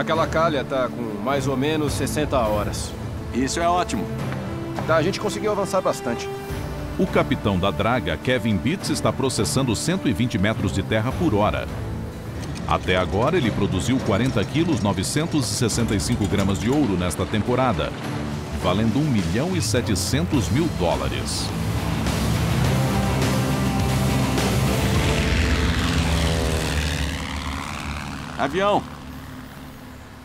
Aquela calha tá com mais ou menos 60 horas. Isso é ótimo. Tá, a gente conseguiu avançar bastante. O capitão da draga, Kevin Bitts, está processando 120 metros de terra por hora. Até agora, ele produziu 40 quilos 965 gramas de ouro nesta temporada, valendo 1 milhão e 700 mil dólares. Avião.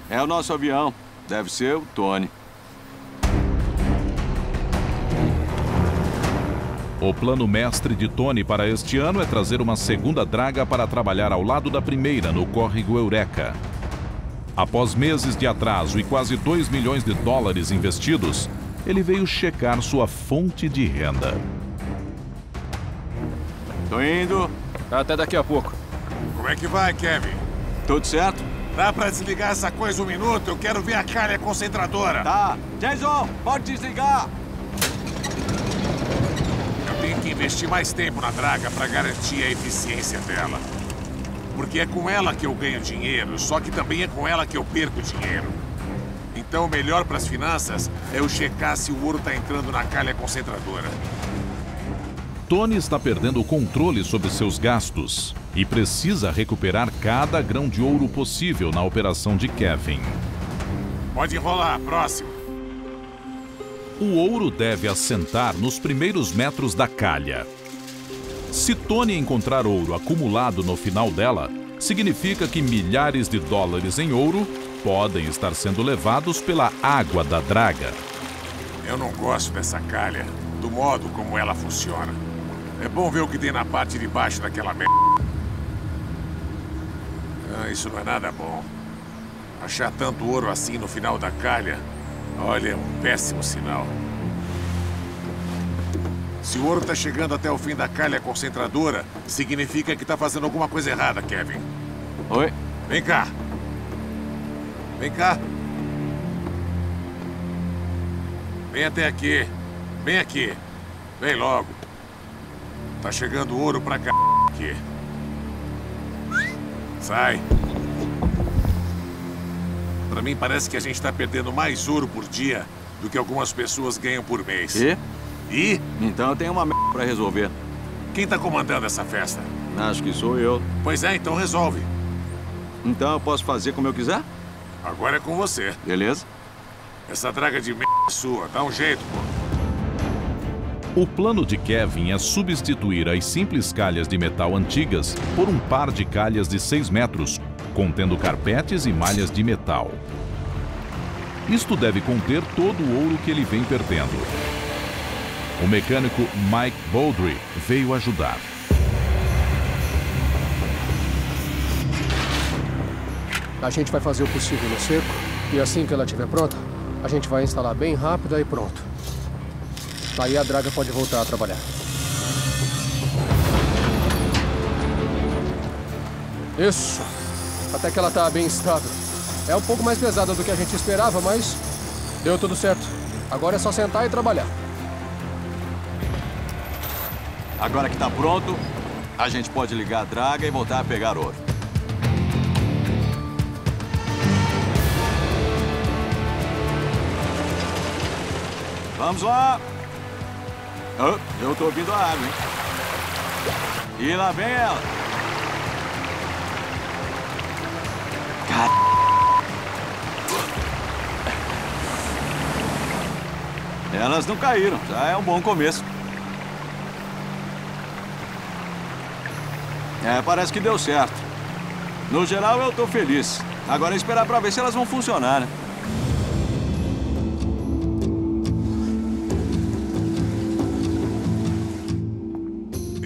É o nosso avião. Deve ser o Tony. O plano mestre de Tony para este ano é trazer uma segunda draga para trabalhar ao lado da primeira no córrego Eureka. Após meses de atraso e quase 2 milhões de dólares investidos, ele veio checar sua fonte de renda. Tô indo. Até daqui a pouco. Como é que vai, Kevin? Tudo certo? Dá pra desligar essa coisa um minuto? Eu quero ver a calha concentradora. Tá. Jason, pode desligar. Eu tenho que investir mais tempo na draga pra garantir a eficiência dela. Porque é com ela que eu ganho dinheiro, só que também é com ela que eu perco dinheiro. Então o melhor para as finanças é eu checar se o ouro tá entrando na calha concentradora. Tony está perdendo o controle sobre seus gastos e precisa recuperar cada grão de ouro possível na operação de Kevin. Pode enrolar, próximo. O ouro deve assentar nos primeiros metros da calha. Se Tony encontrar ouro acumulado no final dela, significa que milhares de dólares em ouro podem estar sendo levados pela água da draga. Eu não gosto dessa calha, do modo como ela funciona. É bom ver o que tem na parte de baixo daquela merda. Ah, isso não é nada bom. Achar tanto ouro assim no final da calha, olha, é um péssimo sinal. Se o ouro tá chegando até o fim da calha concentradora, significa que tá fazendo alguma coisa errada, Kevin. Oi. Vem cá. Vem cá. Vem até aqui. Vem aqui. Vem logo. Tá chegando ouro pra cá aqui. Sai. Pra mim parece que a gente tá perdendo mais ouro por dia do que algumas pessoas ganham por mês. E? E? Então eu tenho uma merda pra resolver. Quem tá comandando essa festa? Acho que sou eu. Pois é, então resolve. Então eu posso fazer como eu quiser? Agora é com você. Beleza? Essa draga de merda é sua. Dá um jeito, pô. O plano de Kevin é substituir as simples calhas de metal antigas por um par de calhas de 6 metros, contendo carpetes e malhas de metal. Isto deve conter todo o ouro que ele vem perdendo. O mecânico Mike Baldry veio ajudar. A gente vai fazer o possível no seco e assim que ela estiver pronta, a gente vai instalar bem rápido e pronto. Aí a draga pode voltar a trabalhar. Isso. Até que ela tá bem estável. É um pouco mais pesada do que a gente esperava, mas deu tudo certo. Agora é só sentar e trabalhar. Agora que tá pronto, a gente pode ligar a draga e voltar a pegar ouro. Vamos lá! Oh, eu tô ouvindo a água, hein? E lá vem ela! Car... Elas não caíram, já é um bom começo. É, parece que deu certo. No geral, eu tô feliz. Agora é esperar pra ver se elas vão funcionar, né?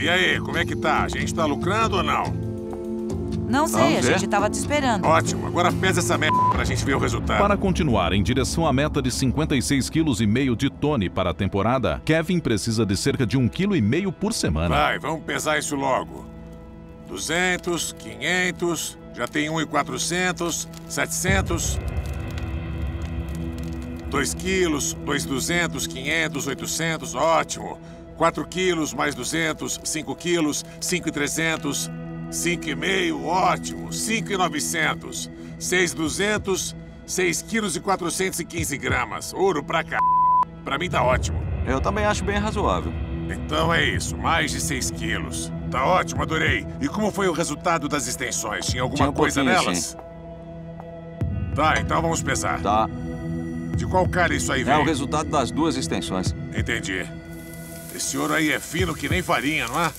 E aí, como é que tá? A gente tá lucrando ou não? Não sei, Vamos a ver. gente tava te esperando. Ótimo, agora pesa essa merda pra gente ver o resultado. Para continuar em direção à meta de 56,5 kg de Tony para a temporada, Kevin precisa de cerca de 1,5 kg por semana. Vai, vamos pesar isso logo. 200, 500, já tem 1,400, 700. 2 quilos, 2,200, 500, 800, ótimo. 4 quilos mais 200, 5 quilos, 5,300, 5,5, ótimo. 5,900, 6,200, 6 quilos e 415 gramas. Ouro pra cá. Pra mim tá ótimo. Eu também acho bem razoável. Então é isso, mais de 6 quilos. Tá ótimo, adorei. E como foi o resultado das extensões? Tinha alguma Tinha um coisa nelas? sim. Tá, então vamos pesar. Tá. De qual cara isso aí É veio? o resultado das duas extensões. Entendi. Esse ouro aí é fino que nem farinha, não é?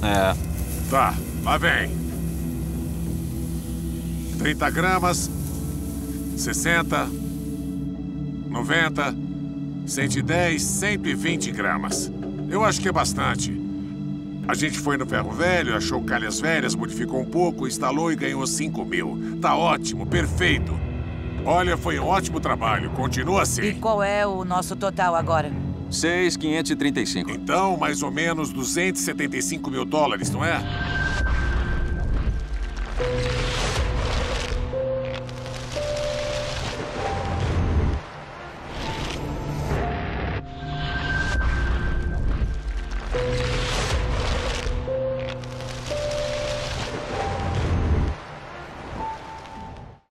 É. Tá, lá vem. 30 gramas, 60, 90, 110, 120 gramas. Eu acho que é bastante. A gente foi no ferro velho, achou calhas velhas, modificou um pouco, instalou e ganhou 5 mil. Tá ótimo, perfeito. Olha, foi um ótimo trabalho. Continua E assim. qual é o nosso total agora? 6,535. Então, mais ou menos 275 mil dólares, não é?